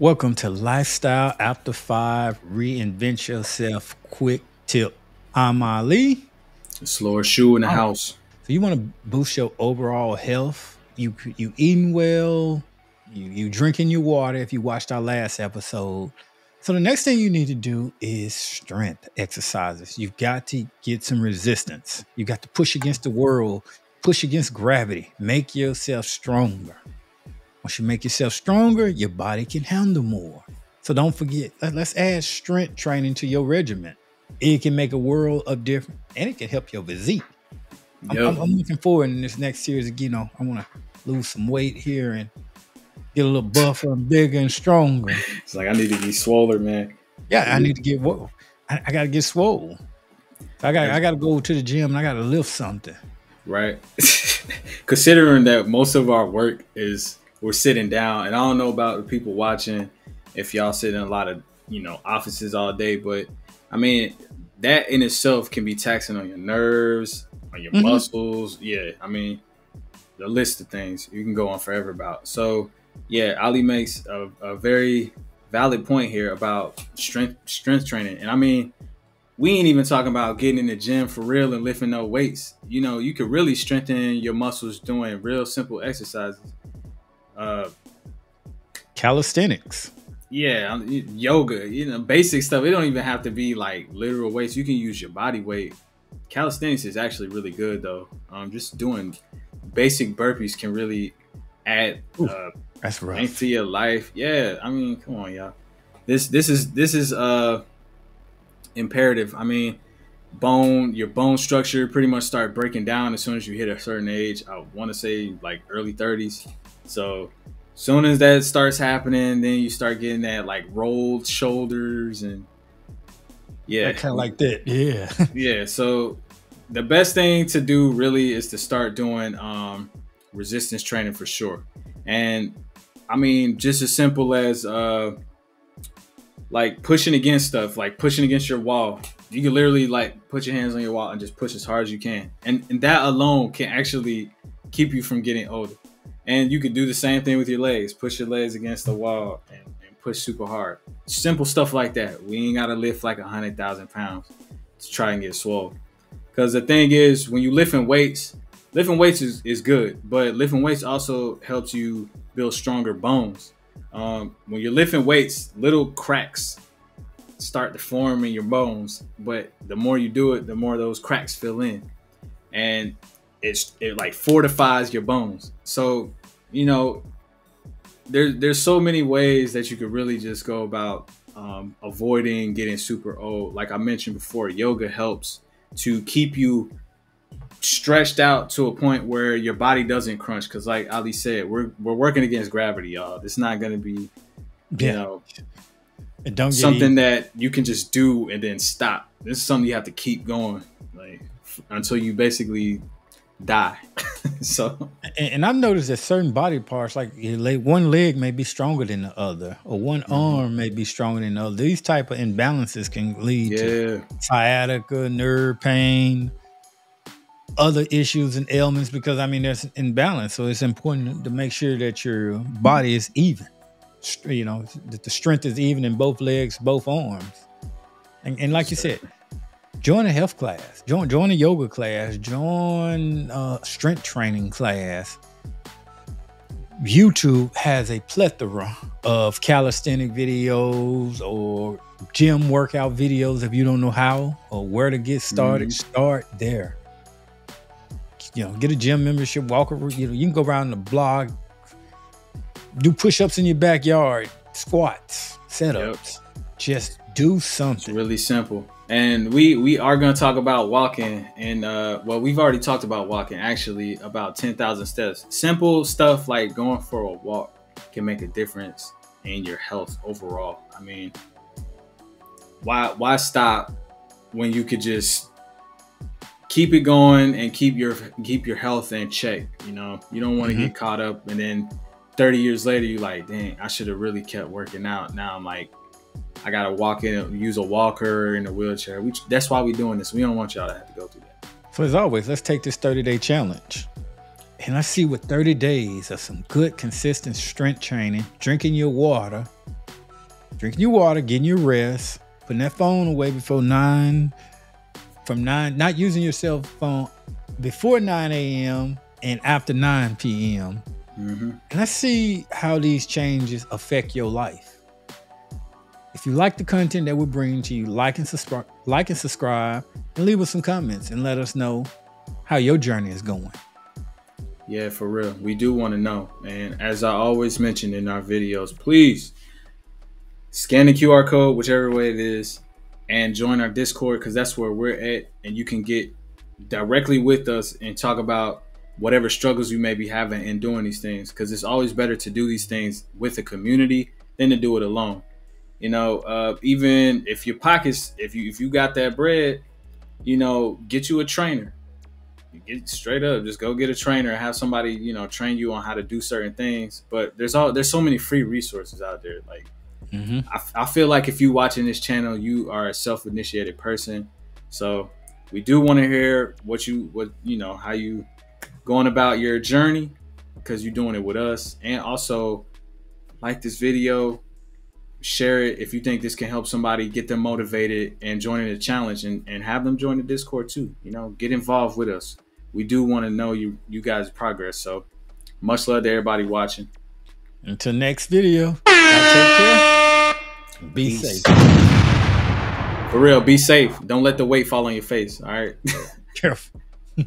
Welcome to Lifestyle After Five Reinvent Yourself Quick Tip. I'm Ali. It's Lord Shu in the house. So you want to boost your overall health? You you eating well? You you drinking your water? If you watched our last episode, so the next thing you need to do is strength exercises. You've got to get some resistance. You got to push against the world, push against gravity, make yourself stronger. Once you make yourself stronger, your body can handle more. So don't forget, let, us add strength training to your regimen. It can make a world of difference and it can help your physique. I'm, I'm, I'm looking forward in this next series. You know, I want to lose some weight here and get a little buffer and bigger and stronger. It's like I need to be swoller, man. Yeah, I need to get what I, I, gotta get swole. I got I gotta go to the gym and I gotta lift something. Right. Considering that most of our work is we're sitting down, and I don't know about the people watching if y'all sit in a lot of you know offices all day, but I mean that in itself can be taxing on your nerves, on your mm-hmm. muscles. Yeah, I mean the list of things you can go on forever about. So yeah, Ali makes a, a very valid point here about strength strength training, and I mean we ain't even talking about getting in the gym for real and lifting no weights. You know, you could really strengthen your muscles doing real simple exercises uh, calisthenics. Yeah, yoga, you know, basic stuff. It don't even have to be like literal weights. You can use your body weight. Calisthenics is actually really good though. Um, just doing basic burpees can really add uh, that's right to your life. Yeah, I mean, come on, y'all. This this is this is uh imperative. I mean, bone your bone structure pretty much start breaking down as soon as you hit a certain age. I want to say like early 30s. So soon as that starts happening, then you start getting that like rolled shoulders and yeah, kind of like that. Yeah, yeah. So the best thing to do really is to start doing um, resistance training for sure. And I mean, just as simple as uh, like pushing against stuff, like pushing against your wall. You can literally like put your hands on your wall and just push as hard as you can, and, and that alone can actually keep you from getting older. And you could do the same thing with your legs. Push your legs against the wall and, and push super hard. Simple stuff like that. We ain't gotta lift like a hundred thousand pounds to try and get swole. Because the thing is, when you lifting weights, lifting weights is, is good, but lifting weights also helps you build stronger bones. Um, when you're lifting weights, little cracks start to form in your bones, but the more you do it, the more those cracks fill in. And it's it like fortifies your bones. So you know, there's there's so many ways that you could really just go about um, avoiding getting super old. Like I mentioned before, yoga helps to keep you stretched out to a point where your body doesn't crunch. Because like Ali said, we're we're working against gravity, y'all. It's not going to be, you yeah. know, it don't something that you can just do and then stop. This is something you have to keep going, like until you basically die. so, and, and, I've noticed that certain body parts, like one leg, may be stronger than the other, or one mm-hmm. arm may be stronger than the other. These type of imbalances can lead yeah. to sciatica, nerve pain, other issues and ailments. Because I mean, there's an imbalance, so it's important to make sure that your body is even. You know, that the strength is even in both legs, both arms, and, and like you said join a health class, join join a yoga class, join a strength training class. YouTube has a plethora of calisthenic videos or gym workout videos if you don't know how or where to get started, mm-hmm. start there. You know, get a gym membership, walk around, you know, you can go around the block, do push-ups in your backyard, squats, setups. Yep. Just do something. It's really simple and we we are going to talk about walking and uh well we've already talked about walking actually about 10,000 steps. Simple stuff like going for a walk can make a difference in your health overall. I mean why why stop when you could just keep it going and keep your keep your health in check you know? You don't want to mm-hmm. get caught up and then 30 years later you're like dang i should have really kept working out. Now i'm like I gotta walk in, use a walker in a wheelchair. We, that's why we're doing this. We don't want y'all to have to go through that. So as always, let's take this 30 day challenge. And I see with 30 days of some good, consistent strength training, drinking your water, drinking your water, getting your rest, putting that phone away before nine, from nine, not using your cell phone before 9 a.m. and after 9 p.m. Mm-hmm. And let's see how these changes affect your life. If you like the content that we're bringing to you, like and subscribe, like and subscribe, and leave us some comments and let us know how your journey is going. Yeah, for real. We do want to know. And as I always mention in our videos, please scan the QR code, whichever way it is, and join our Discord because that's where we're at. And you can get directly with us and talk about whatever struggles you may be having in doing these things because it's always better to do these things with a community than to do it alone. You know, uh, even if your pockets, if you if you got that bread, you know, get you a trainer. Get straight up, just go get a trainer. And have somebody, you know, train you on how to do certain things. But there's all there's so many free resources out there. Like, Mm-hmm. I, I feel like if you watching this channel, you are a self-initiated person. So we do want to hear what you what you know how you going about your journey because you're doing it with us, and also like this video, share it if you think this can help somebody get them motivated and joining the challenge and, and have them join the discord too you know get involved with us we do want to know you you guys progress so much love to everybody watching Until next video, take care. Be Peace. safe. for real be safe don't let the weight fall on your face all right Careful.